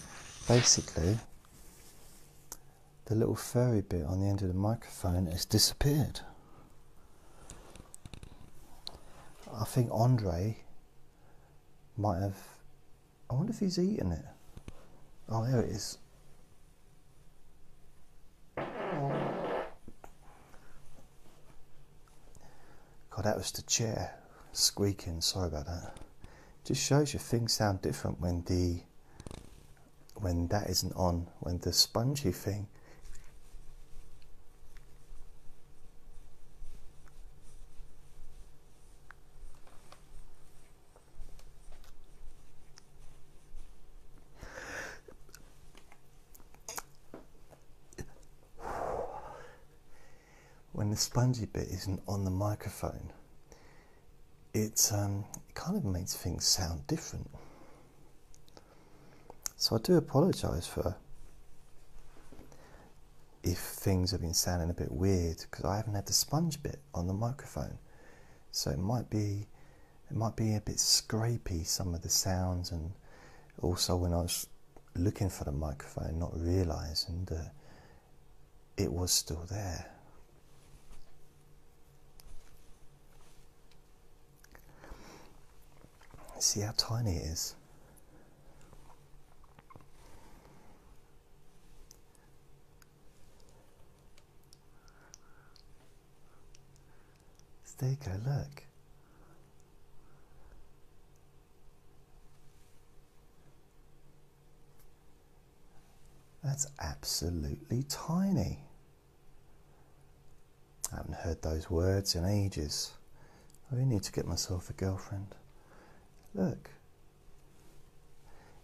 Basically, the little furry bit on the end of the microphone has disappeared. I think Andre might have. I wonder if he's eaten it. Oh, there it is. God, that was the chair squeaking. Sorry about that. Just shows you things sound different when the when that isn't on. When the spongy thing the spongy bit isn't on the microphone, it, um, it kind of makes things sound different. So I do apologise for if things have been sounding a bit weird because I haven't had the sponge bit on the microphone. So it might be it might be a bit scrapey some of the sounds and also when I was looking for the microphone not realizing that it was still there. See how tiny it is. there you go, look. That's absolutely tiny. I haven't heard those words in ages. I really need to get myself a girlfriend. Look.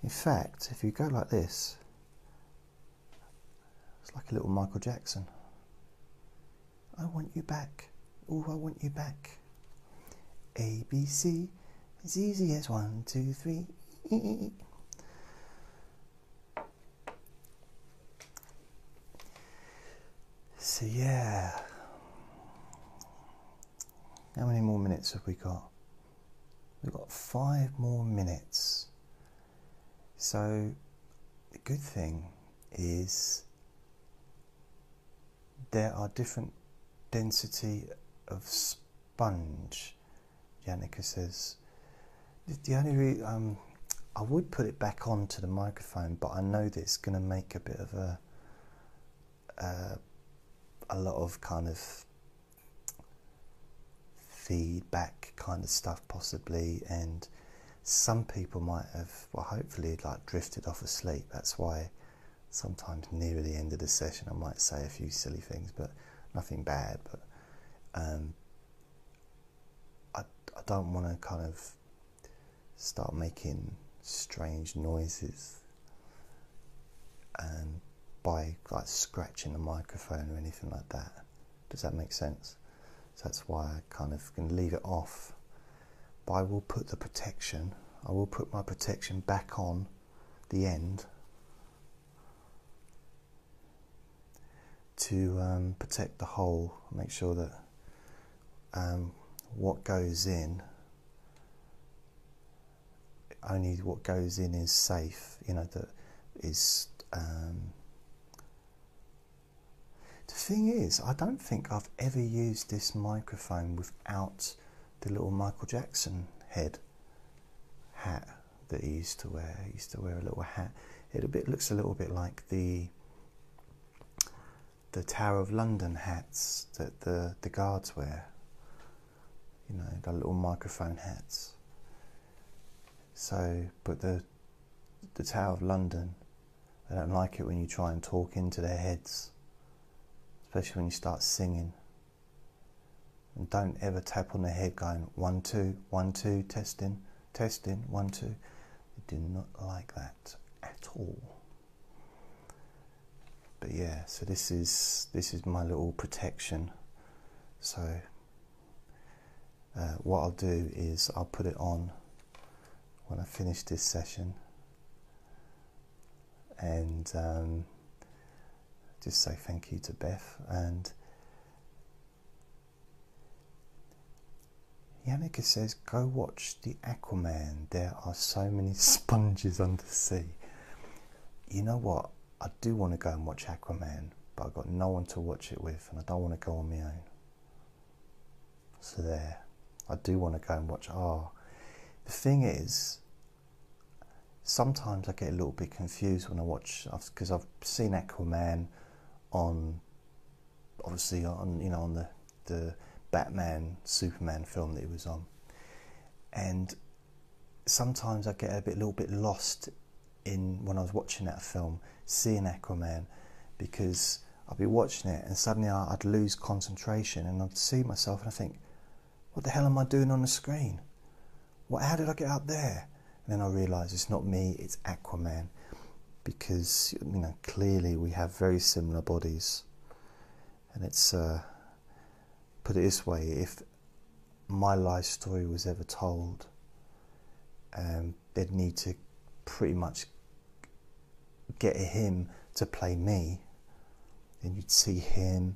In fact, if you go like this, it's like a little Michael Jackson. I want you back. Oh, I want you back. A, B, C, as easy as one, two, three. So, yeah. How many more minutes have we got? We've got five more minutes. So, the good thing is there are different density of sponge, Janica says. The only um, I would put it back onto the microphone, but I know that it's going to make a bit of a uh, a lot of kind of feedback kind of stuff possibly and some people might have well hopefully like drifted off asleep that's why sometimes near the end of the session I might say a few silly things but nothing bad but um, I, I don't want to kind of start making strange noises and by like scratching the microphone or anything like that. Does that make sense? So that's why I kind of can leave it off. But I will put the protection, I will put my protection back on the end to um, protect the hole, make sure that um, what goes in, only what goes in is safe, you know, that is um, the thing is, I don't think I've ever used this microphone without the little Michael Jackson head hat that he used to wear. He used to wear a little hat. It a bit looks a little bit like the the Tower of London hats that the the guards wear. You know, the little microphone hats. So, but the the Tower of London, they don't like it when you try and talk into their heads especially when you start singing. And don't ever tap on the head going one, two, one, two, testing, testing, one, two. They do not like that at all. But yeah, so this is this is my little protection. So uh, what I'll do is I'll put it on when I finish this session, and um, just say thank you to Beth and Yannicka says, Go watch the Aquaman. There are so many <laughs> sponges under sea. You know what? I do want to go and watch Aquaman, but I've got no one to watch it with, and I don't want to go on my own. So, there. I do want to go and watch. Ah, the thing is, sometimes I get a little bit confused when I watch, because I've seen Aquaman on obviously on you know on the the Batman Superman film that he was on, and sometimes I get a bit, a little bit lost in when I was watching that film, seeing Aquaman, because I'd be watching it and suddenly I'd lose concentration and I'd see myself and I think, what the hell am I doing on the screen? What? How did I get up there? And then I realise it's not me, it's Aquaman because you know clearly we have very similar bodies, and it's uh, put it this way: if my life story was ever told, um, they'd need to pretty much get him to play me, and you'd see him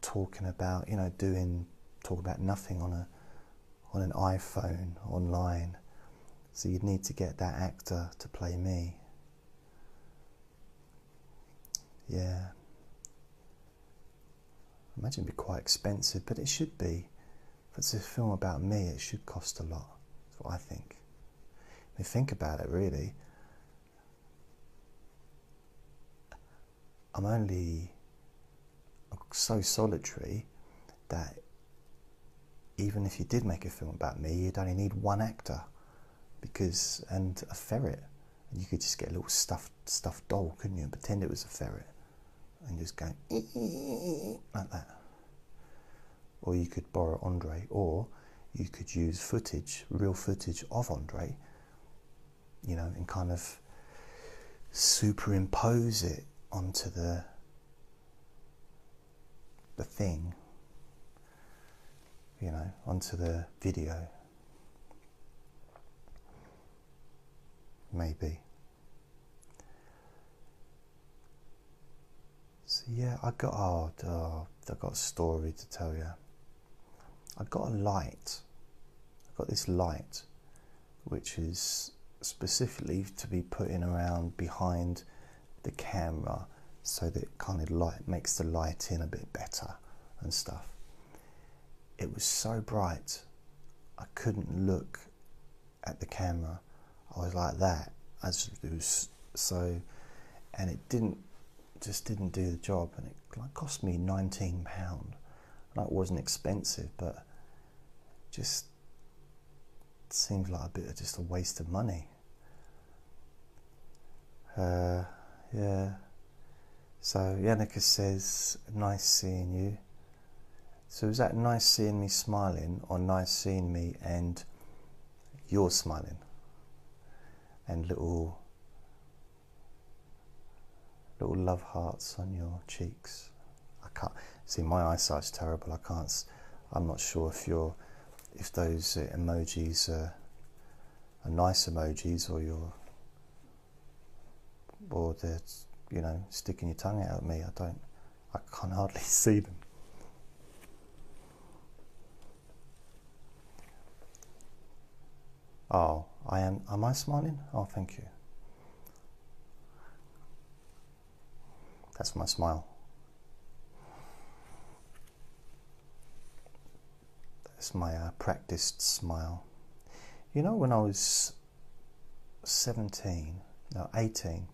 talking about you know doing talk about nothing on a on an iPhone online. So you'd need to get that actor to play me. Yeah. I imagine it'd be quite expensive, but it should be. If it's a film about me, it should cost a lot. That's what I think. I mean, think about it, really. I'm only so solitary that even if you did make a film about me, you'd only need one actor because and a ferret. And you could just get a little stuffed stuffed doll, couldn't you, and pretend it was a ferret and just go eh, eh, eh, like that. Or you could borrow Andre, or you could use footage, real footage of Andre, you know, and kind of superimpose it onto the the thing, you know, onto the video. Maybe. Yeah, I got oh, oh, I got a story to tell you. I got a light. I got this light, which is specifically to be putting around behind the camera, so that it kind of light makes the light in a bit better and stuff. It was so bright, I couldn't look at the camera. I was like that. I just, was so, and it didn't just didn't do the job, and it like cost me nineteen pound. That wasn't expensive, but just seems like a bit of just a waste of money. Uh, yeah. So Yannicka says, "Nice seeing you." So is that nice seeing me smiling, or nice seeing me and you're smiling, and little little love hearts on your cheeks. I can't see my eyesight's terrible. I can't. I'm not sure if you're if those emojis are, are nice emojis or you're or they're you know sticking your tongue out at me. I don't. I can <laughs> hardly see them. Oh, I am. Am I smiling? Oh, thank you. That's my smile. That's my uh, practiced smile. You know, when I was 17, no, 18,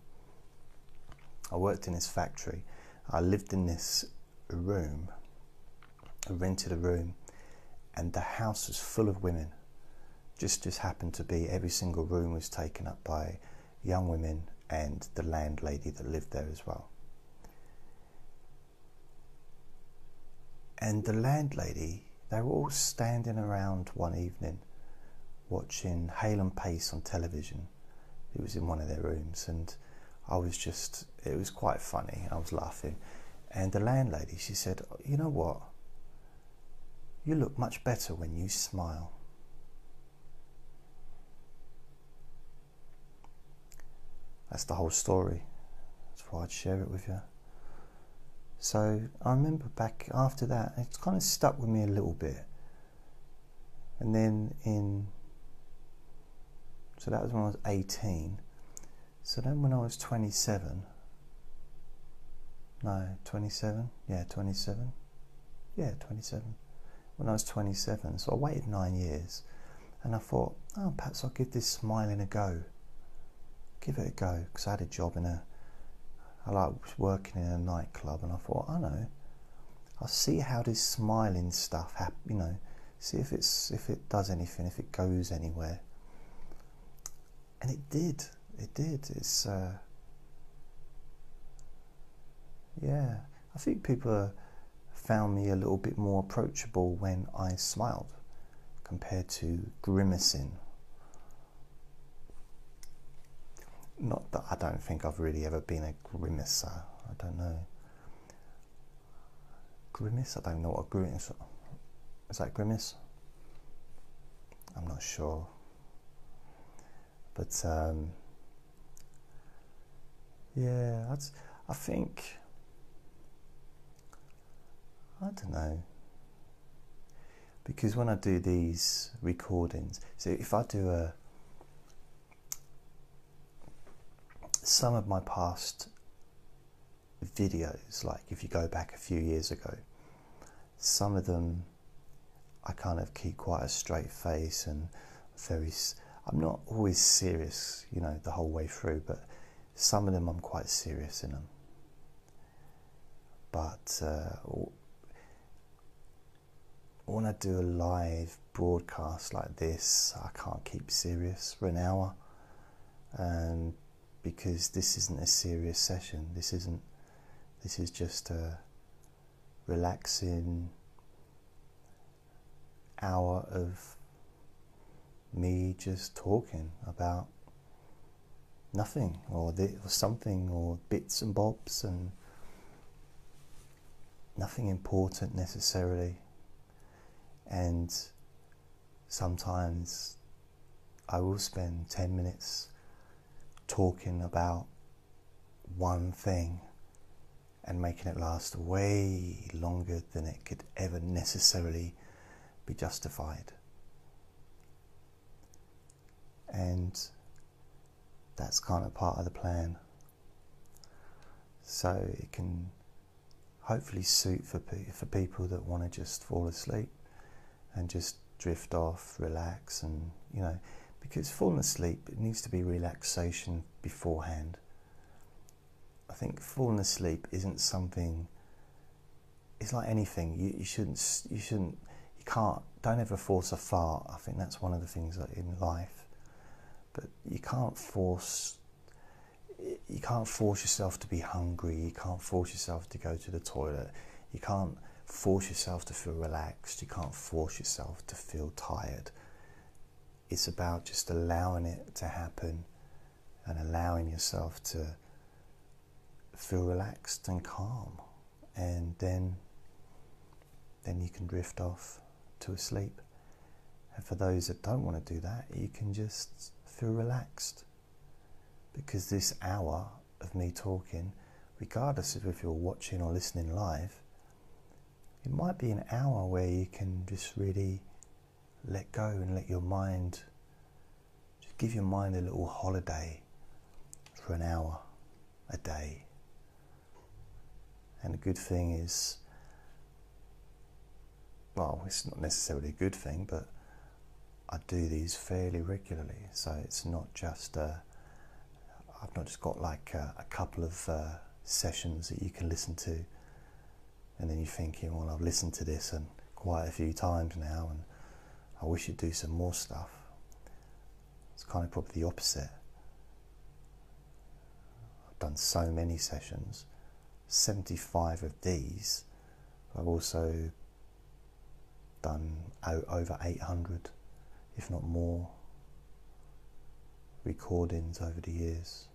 I worked in this factory. I lived in this room, I rented a room, and the house was full of women. Just just happened to be every single room was taken up by young women and the landlady that lived there as well. And the landlady, they were all standing around one evening watching Hale and Pace on television. It was in one of their rooms, and I was just, it was quite funny. I was laughing. And the landlady, she said, You know what? You look much better when you smile. That's the whole story. That's why I'd share it with you. So I remember back after that, it's kind of stuck with me a little bit. And then in, so that was when I was 18. So then when I was 27, no, 27, yeah, 27, yeah, 27. When I was 27, so I waited nine years and I thought, oh, perhaps I'll give this smiling a go. Give it a go, because I had a job in a I like working in a nightclub, and I thought, I know, I'll see how this smiling stuff, hap- you know, see if it's if it does anything, if it goes anywhere. And it did. It did. It's uh, yeah. I think people found me a little bit more approachable when I smiled compared to grimacing not that I don't think I've really ever been a grimacer. I don't know. Grimace? I don't know what a grimace is. that grimace? I'm not sure. But um, yeah, I'd, I think I don't know because when I do these recordings, so if I do a some of my past videos, like if you go back a few years ago, some of them I kind of keep quite a straight face and very. I'm not always serious, you know, the whole way through, but some of them I'm quite serious in them. But uh, when I do a live broadcast like this, I can't keep serious for an hour. And because this isn't a serious session. This isn't. This is just a relaxing hour of me just talking about nothing or, the, or something or bits and bobs and nothing important necessarily. And sometimes I will spend 10 minutes talking about one thing and making it last way longer than it could ever necessarily be justified. And that's kind of part of the plan. So it can hopefully suit for, for people that want to just fall asleep and just drift off, relax, and you know, because falling asleep it needs to be relaxation beforehand. I think falling asleep isn't something. It's like anything. You, you shouldn't. You shouldn't. You can't. Don't ever force a fart. I think that's one of the things in life. But you can't force. You can't force yourself to be hungry. You can't force yourself to go to the toilet. You can't force yourself to feel relaxed. You can't force yourself to feel tired. It's about just allowing it to happen and allowing yourself to feel relaxed and calm. And then then you can drift off to a sleep. And for those that don't want to do that, you can just feel relaxed. Because this hour of me talking, regardless of if you're watching or listening live, it might be an hour where you can just really let go and let your mind, just give your mind a little holiday for an hour a day. And the good thing is, well, it's not necessarily a good thing, but I do these fairly regularly. So it's not just, uh, I've not just got like a, a couple of uh, sessions that you can listen to and then you're thinking, well, I've listened to this and quite a few times now, and I wish you'd do some more stuff. It's kind of probably the opposite. I've done so many sessions, 75 of these. I've also done over 800, if not more, recordings over the years.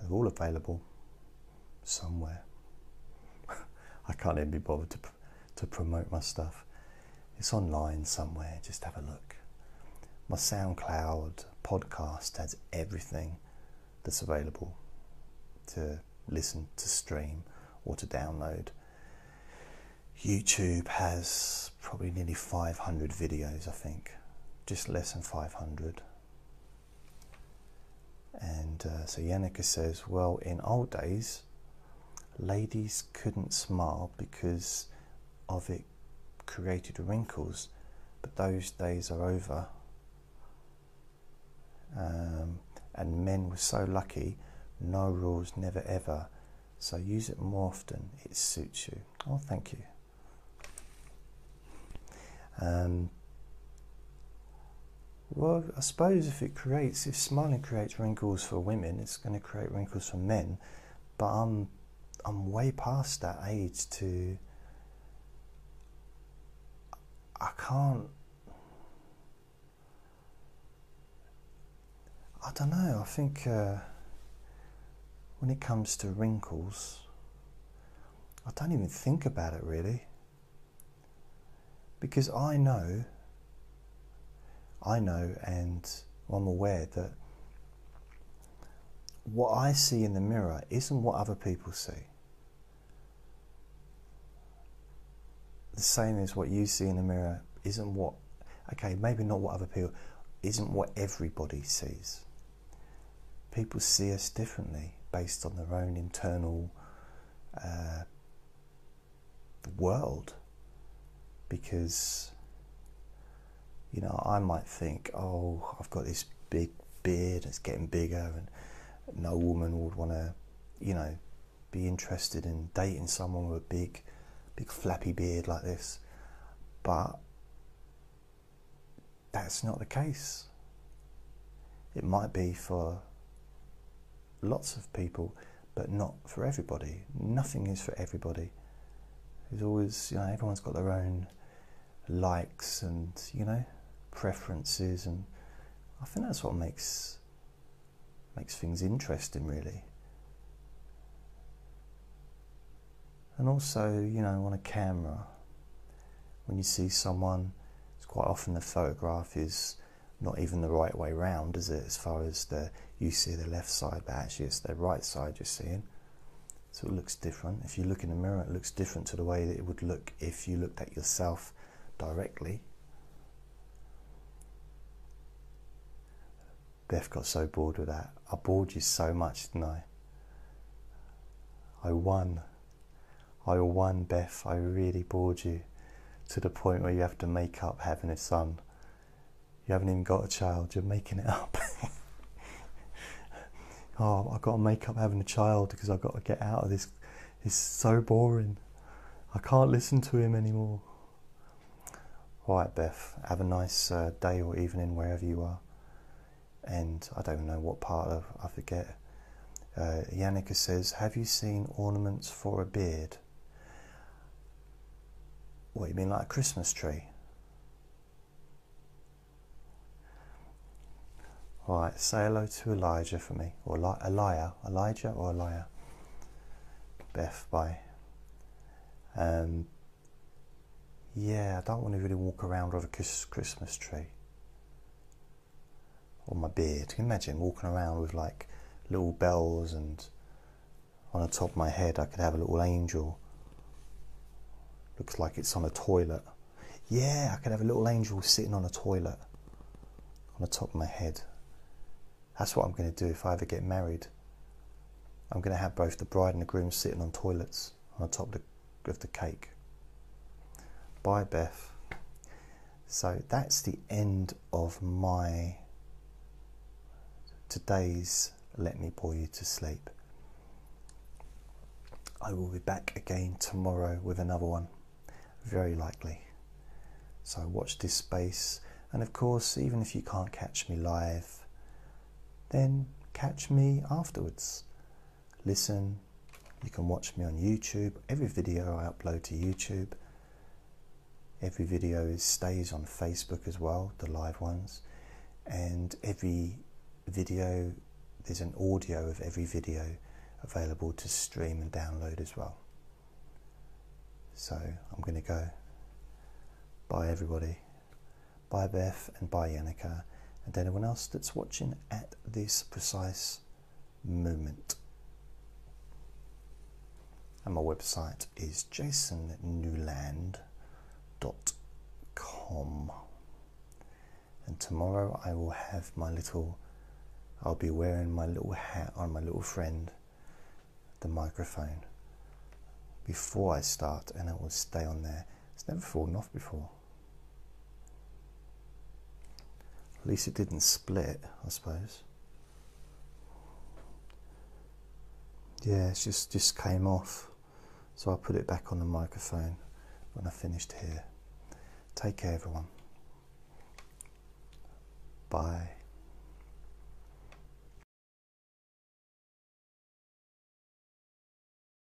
They're all available somewhere. <laughs> I can't even be bothered to, to promote my stuff. It's online somewhere, just have a look. My SoundCloud podcast has everything that's available to listen, to stream, or to download. YouTube has probably nearly 500 videos, I think, just less than 500. And uh, so Yannicka says, well, in old days, ladies couldn't smile because of it created wrinkles, but those days are over. Um, and men were so lucky, no rules, never ever. So use it more often, it suits you. Oh, thank you. Um, well, I suppose if it creates, if smiling creates wrinkles for women, it's going to create wrinkles for men. But I'm I'm way past that age to. I can't. I don't know. I think uh, when it comes to wrinkles, I don't even think about it really. Because I know, I know, and I'm aware that what I see in the mirror isn't what other people see. The same as what you see in the mirror isn't what, okay, maybe not what other people, isn't what everybody sees. People see us differently based on their own internal uh, world. Because, you know, I might think, oh, I've got this big beard, it's getting bigger, and no woman would want to, you know, be interested in dating someone with a big big flappy beard like this. But that's not the case. It might be for lots of people, but not for everybody. Nothing is for everybody. There's always, you know, everyone's got their own likes and, you know, preferences, and I think that's what makes makes things interesting, really. And also, you know, on a camera, when you see someone, it's quite often the photograph is not even the right way round, is it? As far as the you see the left side, but actually it's the right side you're seeing. So it looks different. If you look in the mirror, it looks different to the way that it would look if you looked at yourself directly. Beth got so bored with that. I bored you so much, didn't I? I won. I won, Beth. I really bored you to the point where you have to make up having a son. You haven't even got a child, you're making it up. <laughs> oh, I've got to make up having a child because I've got to get out of this. It's so boring. I can't listen to him anymore. All right, Beth, have a nice uh, day or evening wherever you are. And I don't know what part of, I forget. Uh, Yannicka says, Have you seen ornaments for a beard? What, you mean like a Christmas tree? Right, say hello to Elijah for me. Or Eli- Elijah. Elijah or Elijah? Beth, bye. Um, yeah, I don't want to really walk around with a Christmas tree. Or my beard. Can you imagine walking around with like little bells and on the top of my head I could have a little angel. Looks like it's on a toilet. Yeah, I could have a little angel sitting on a toilet on the top of my head. That's what I'm going to do if I ever get married. I'm going to have both the bride and the groom sitting on toilets on the top of the, of the cake. Bye, Beth. So that's the end of my today's Let Me Bore You to Sleep. I will be back again tomorrow with another one, very likely. So watch this space, and of course, even if you can't catch me live, then catch me afterwards. Listen, you can watch me on YouTube. Every video I upload to YouTube. Every video stays on Facebook as well, the live ones. And every video, there's an audio of every video available to stream and download as well. So I'm going to go. Bye, everybody. Bye, Beth, and bye, Yannicka and anyone else that's watching at this precise moment. And my website is jasonnewland.com. And tomorrow I will have my little, I'll be wearing my little hat on my little friend, the microphone, before I start, and it will stay on there. It's never fallen off before. At least it didn't split, I suppose. Yeah, it just, just came off. So I'll put it back on the microphone when I finished here. Take care, everyone. Bye.